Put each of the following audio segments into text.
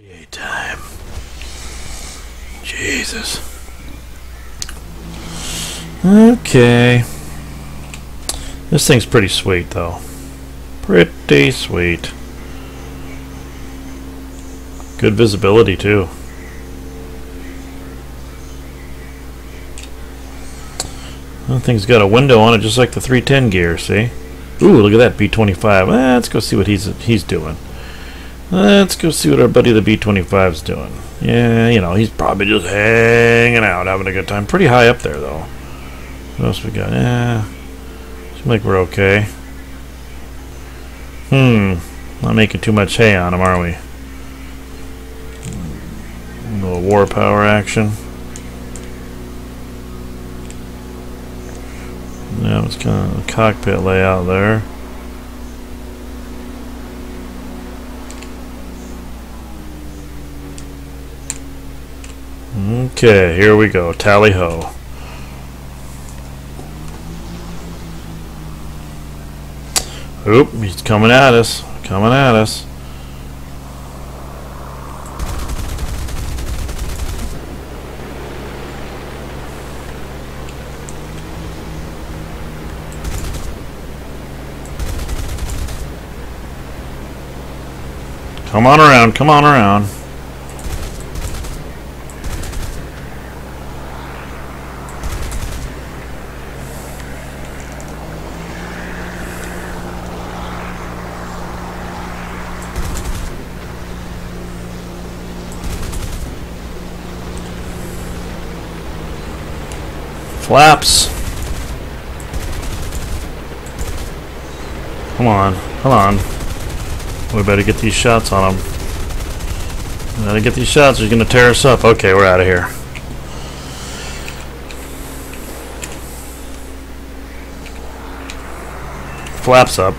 Create time. Jesus. Okay. This thing's pretty sweet, though. Pretty sweet. Good visibility, too. That thing's got a window on it just like the 310 gear, see? Ooh, look at that B25. Eh, let's go see what he's he's doing. Let's go see what our buddy the B-25 is doing. Yeah, you know, he's probably just hanging out, having a good time. Pretty high up there, though. What else we got? Yeah, seems like we're okay. Hmm, not making too much hay on him, are we? A little war power action. Yeah, it's kind of a cockpit layout there. Okay, here we go. Tally ho. Oop, he's coming at us. Coming at us. Come on around, come on around. Flaps. Come on, come on. We better get these shots on him. Gotta get these shots, he's gonna tear us up. Okay, we're out of here. Flaps up.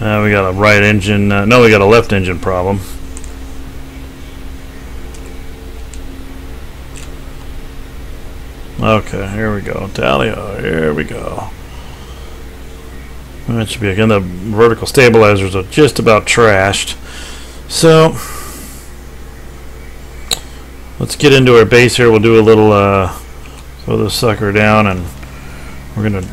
Uh, we got a right engine, uh, no, we got a left engine problem. Okay, here we go. Talio, here we go. That should be again. The vertical stabilizers are just about trashed. So let's get into our base here. We'll do a little uh, throw this sucker down, and we're gonna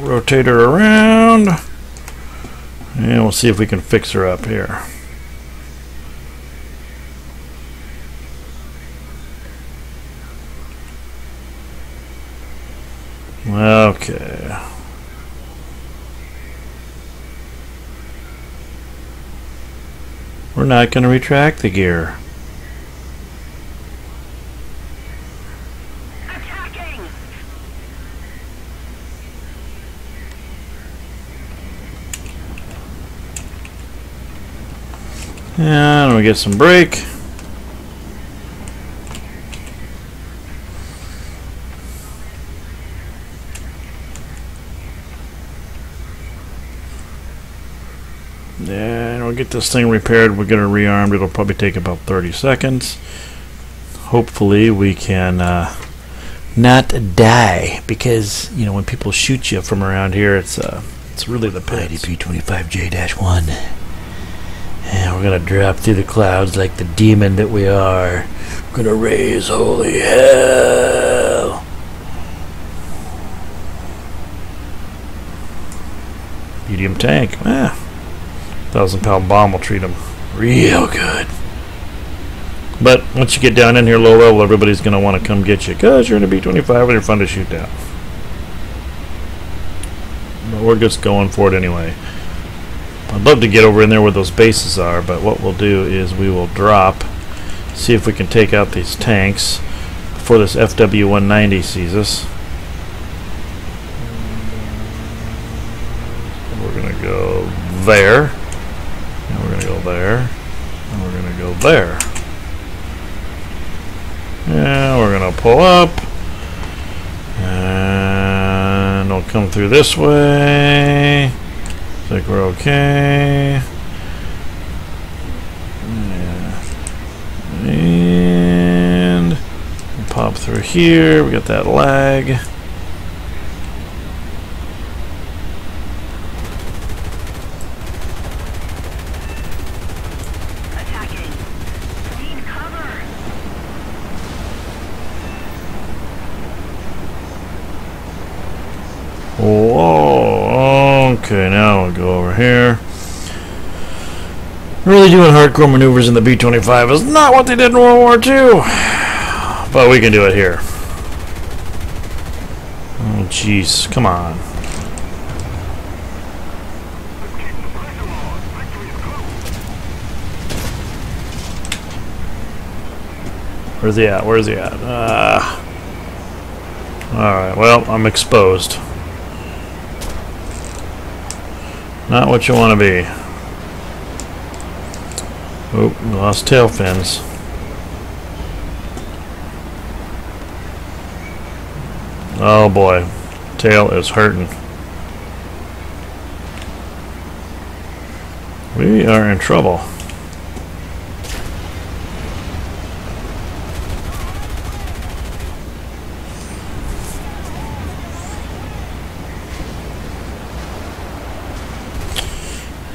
rotate her around, and we'll see if we can fix her up here. Okay. We're not going to retract the gear. Attacking! And we get some brake. And we'll get this thing repaired. We'll get it rearmed. It'll probably take about 30 seconds. Hopefully we can uh, not die because, you know, when people shoot you from around here, it's uh, it's really the pits. IDP-25J-1. And we're gonna drop through the clouds like the demon that we are. We're gonna raise holy hell. Medium tank. Eh. Thousand pound bomb will treat them real good. But once you get down in here low level, everybody's going to want to come get you because you're in a B-25 and you're fun to shoot down. But we're just going for it anyway. I'd love to get over in there where those bases are, but what we'll do is we will drop, see if we can take out these tanks before this FW-190 sees us. Uh, we're going to go there. And we're going to go there. And we're going to go there. And we're to pull up. And we'll come through this way. Think we're okay. Yeah. And pop through here. We got that lag. over here. Really doing hardcore maneuvers in the B-25 is not what they did in World War II. But we can do it here. Oh, jeez. Come on. Where's he at? Where's he at? Uh, Alright, well, I'm exposed. Not what you want to be. Oh, lost tail fins. Oh boy, tail is hurting. We are in trouble.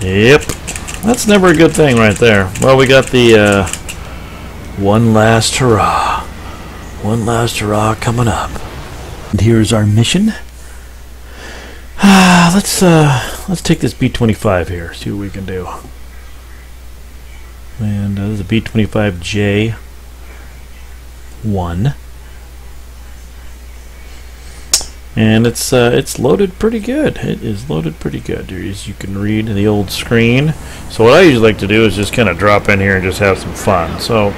Yep. That's never a good thing right there. Well, we got the uh, one last hurrah. One last hurrah coming up. And here's our mission. Ah, let's uh, let's take this B-25 here. See what we can do. And uh, this is a B-25J one. And it's uh, it's loaded pretty good. It is loaded pretty good. As you can read the old screen. So what I usually like to do is just kind of drop in here and just have some fun. So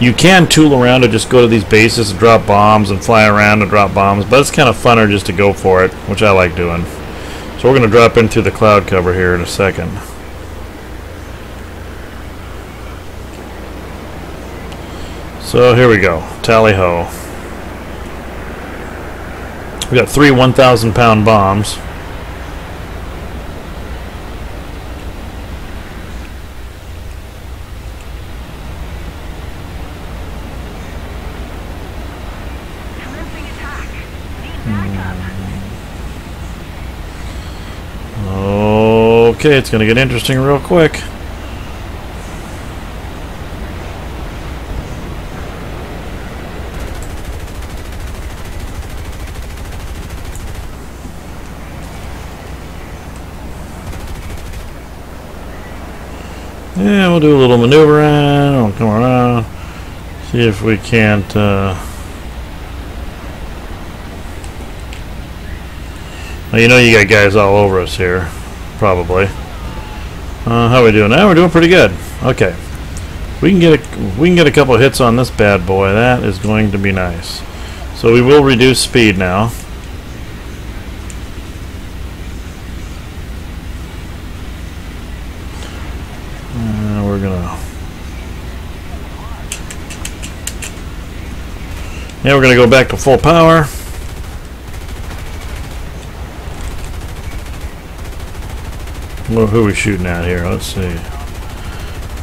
you can tool around to just go to these bases and drop bombs and fly around and drop bombs, but it's kind of funner just to go for it, which I like doing. So we're going to drop into the cloud cover here in a second. So here we go. Tally ho. We got three 1,000 pound bombs. Hmm. Okay, it's going to get interesting real quick. Yeah, we'll do a little maneuvering. We'll come around. See if we can't. Uh... Well, you know you got guys all over us here, probably. Uh, how are we doing? Now we're doing pretty good. Okay, we can get a we can get a couple hits on this bad boy. That is going to be nice. So we will reduce speed now. Now we're to go back to full power. Well, who are we shooting at here? Let's see.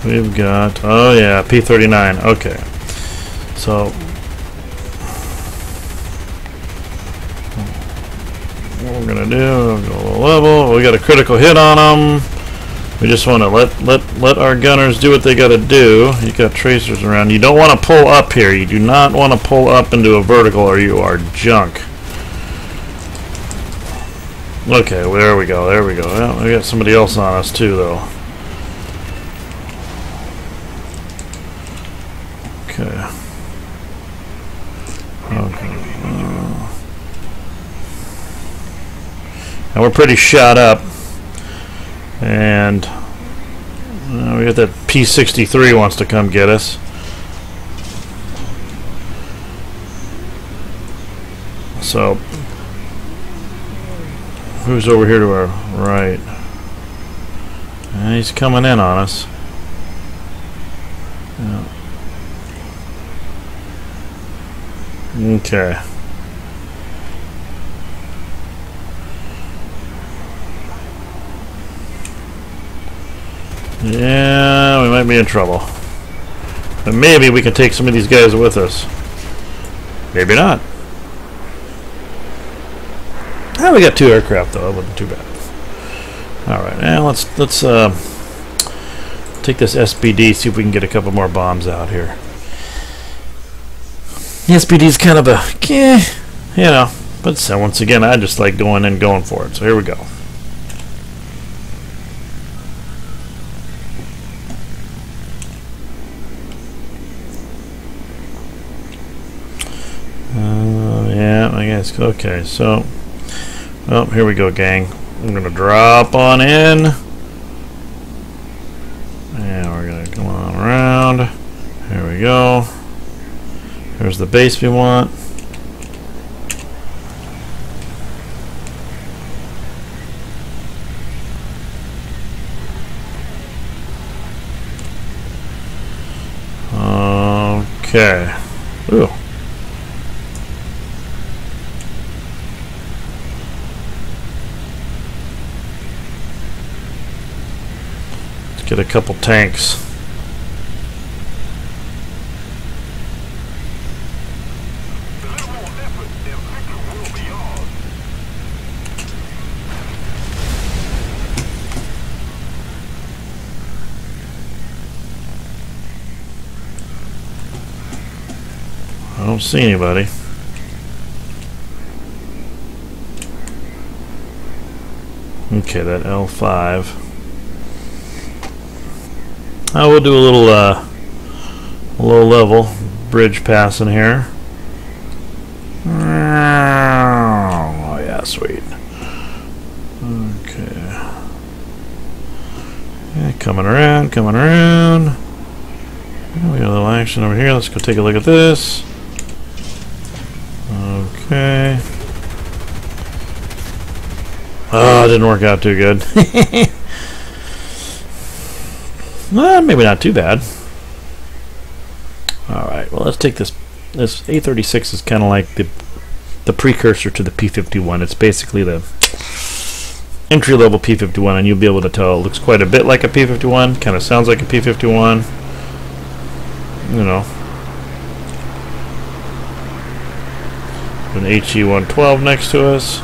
We've got, oh yeah, P-39. Okay. So, what we're to do, go level. We got a critical hit on them. We just want to let let let our gunners do what they got to do. You got tracers around. You don't want to pull up here. You do not want to pull up into a vertical, or you are junk. Okay, well, there we go. There we go. Well, we got somebody else on us too, though. Okay. Okay. Uh, and we're pretty shot up. And uh, we that P63 wants to come get us. So, who's over here to our right? And he's coming in on us. Yeah. Okay. Yeah, we might be in trouble. But maybe we can take some of these guys with us. Maybe not. Oh, we got two aircraft though. That wasn't too bad. All right, now let's let's uh, take this SBD. See if we can get a couple more bombs out here. The SBD's kind of a, eh, you know, but so once again, I just like going and going for it. So here we go. Okay, so. Oh, here we go, gang. I'm gonna drop on in. And we're gonna come on around. Here we go. Here's the base we want. Okay. Ooh. Get a couple tanks. I don't see anybody. Okay, that L5. I will do a little uh, low level bridge passing here. Oh yeah, sweet. Okay. Yeah, coming around, coming around. We got a little action over here. Let's go take a look at this. Okay. Oh, it didn't work out too good. well, maybe not too bad. Alright, well let's take this. This A36 is kind of like the the precursor to the P51. It's basically the entry-level P51, and you'll be able to tell it looks quite a bit like a P51, kind of sounds like a P51. You know, an HE-112 next to us.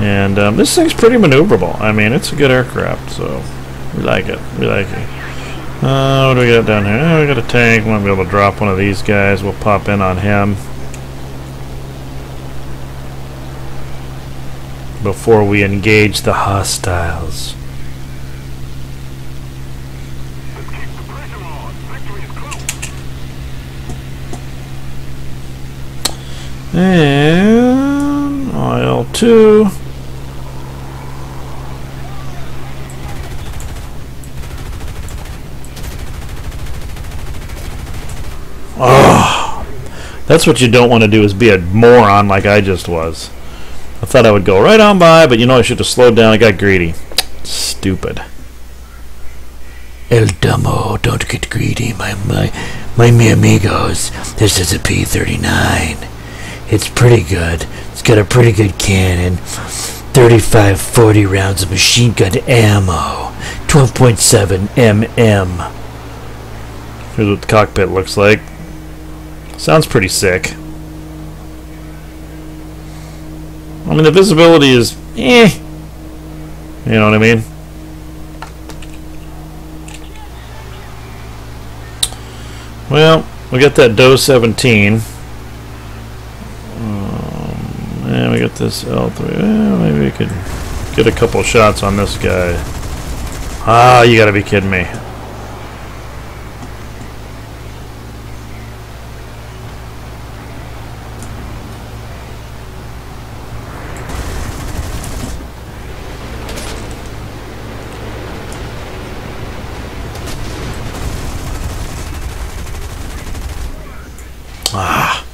And um, this thing's pretty maneuverable. I mean, it's a good aircraft, so we like it. We like it. Uh, what do we got down here? Oh, we got a tank. We might be able to drop one of these guys. We'll pop in on him. Before we engage the hostiles. And oil 2. That's what you don't want to do is be a moron like I just was. I thought I would go right on by, but you know I should have slowed down. I got greedy. Stupid. El Dumbo, don't get greedy, my my my mi amigos. This is a P-39. It's pretty good. It's got a pretty good cannon. 35 40 rounds of machine gun ammo. 12.7 mm. Here's what the cockpit looks like. Sounds pretty sick. I mean, the visibility is eh. You know what I mean? Well, we got that Do 17. Um, and we got this L3. Well, maybe we could get a couple shots on this guy. Ah, you gotta be kidding me. Ah.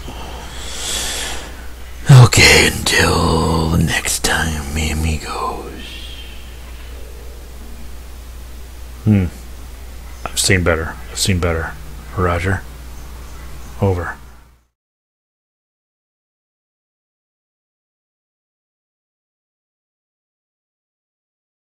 Until next time, mi amigos. Hmm. I've seen better. I've seen better. Roger. Over.